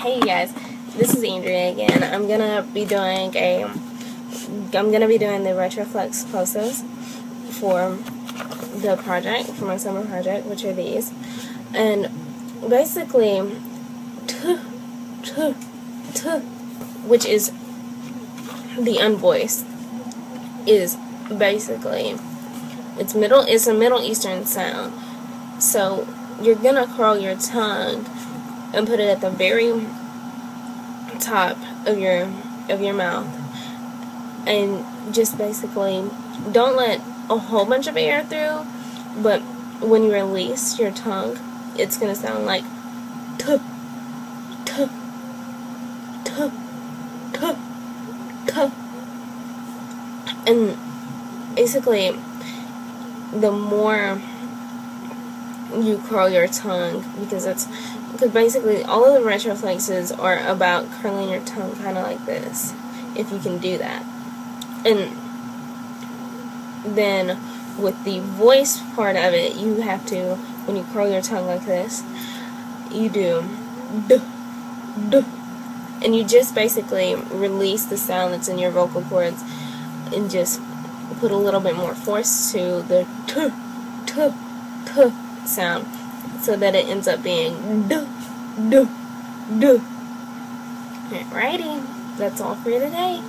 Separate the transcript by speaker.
Speaker 1: Hey you guys, this is Andrea again. I'm gonna be doing a, I'm gonna be doing the retroflex plosives for the project, for my summer project, which are these. And basically, which is the unvoiced, is basically, it's middle, it's a Middle Eastern sound. So you're gonna curl your tongue and put it at the very top of your of your mouth. And just basically don't let a whole bunch of air through but when you release your tongue it's going to sound like t t t t t and basically the more you curl your tongue because it's because basically all of the retroflexes are about curling your tongue kind of like this if you can do that. And then with the voice part of it you have to when you curl your tongue like this you do duh, duh, and you just basically release the sound that's in your vocal cords and just put a little bit more force to the t t t sound so that it ends up being duh, duh, duh. Alrighty, that's all for today.